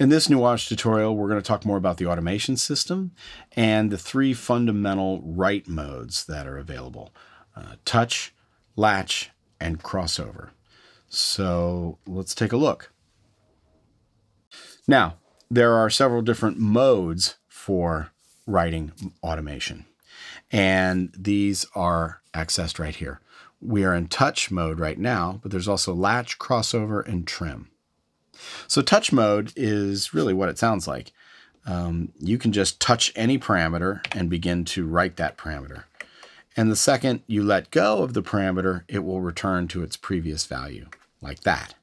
In this Nuage tutorial, we're going to talk more about the automation system and the three fundamental write modes that are available. Uh, touch, latch, and crossover. So let's take a look. Now, there are several different modes for writing automation, and these are accessed right here. We are in touch mode right now, but there's also latch, crossover, and trim. So touch mode is really what it sounds like. Um, you can just touch any parameter and begin to write that parameter. And the second you let go of the parameter, it will return to its previous value, like that.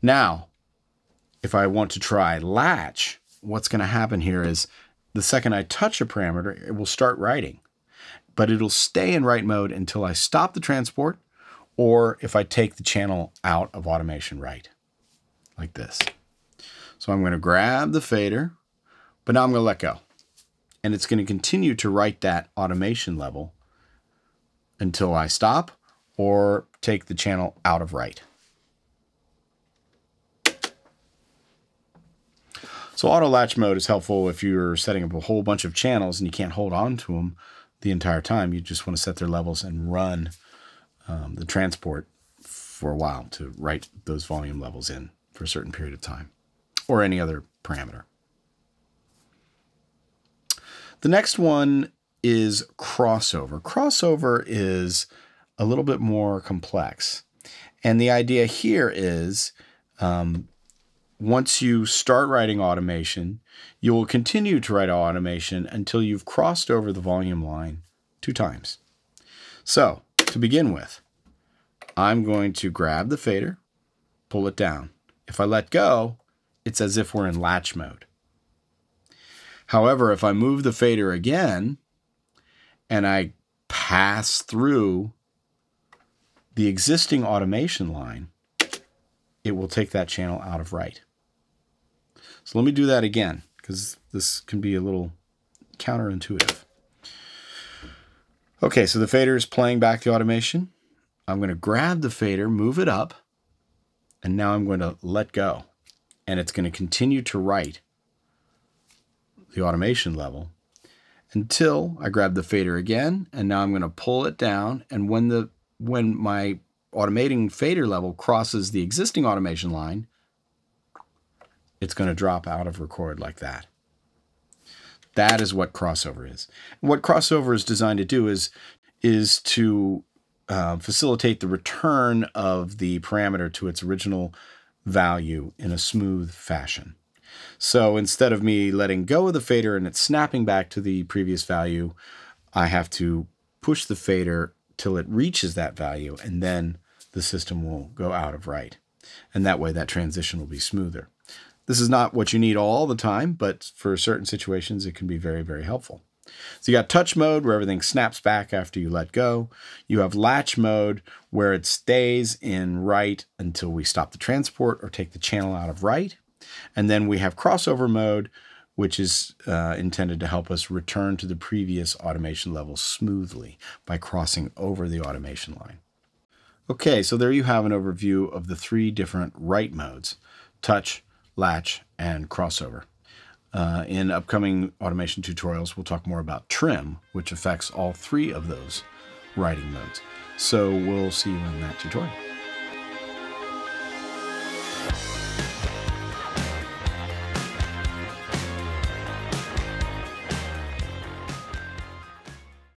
Now, if I want to try latch, what's going to happen here is the second I touch a parameter, it will start writing. But it'll stay in write mode until I stop the transport or if I take the channel out of automation write, like this. So I'm going to grab the fader, but now I'm going to let go. And it's going to continue to write that automation level until I stop or take the channel out of write. So auto latch mode is helpful if you're setting up a whole bunch of channels and you can't hold on to them the entire time. You just want to set their levels and run um, the transport for a while to write those volume levels in for a certain period of time or any other parameter. The next one is crossover. Crossover is a little bit more complex. And the idea here is um, once you start writing automation, you will continue to write automation until you've crossed over the volume line two times. So to begin with, I'm going to grab the fader, pull it down. If I let go, it's as if we're in latch mode. However, if I move the fader again and I pass through the existing automation line, it will take that channel out of write. So let me do that again because this can be a little counterintuitive. Okay, so the fader is playing back the automation. I'm going to grab the fader, move it up, and now I'm going to let go. And it's going to continue to write the automation level until I grab the fader again, and now I'm going to pull it down. And when the when my automating fader level crosses the existing automation line, it's going to drop out of record like that. That is what crossover is. What crossover is designed to do is, is to uh, facilitate the return of the parameter to its original value in a smooth fashion. So instead of me letting go of the fader and it snapping back to the previous value, I have to push the fader till it reaches that value and then the system will go out of write. And that way that transition will be smoother. This is not what you need all the time, but for certain situations, it can be very, very helpful. So you got touch mode where everything snaps back after you let go. You have latch mode where it stays in write until we stop the transport or take the channel out of write. And then we have crossover mode, which is uh, intended to help us return to the previous automation level smoothly by crossing over the automation line. Okay, so there you have an overview of the three different write modes, touch, latch, and crossover. Uh, in upcoming automation tutorials, we'll talk more about trim, which affects all three of those writing modes. So we'll see you in that tutorial.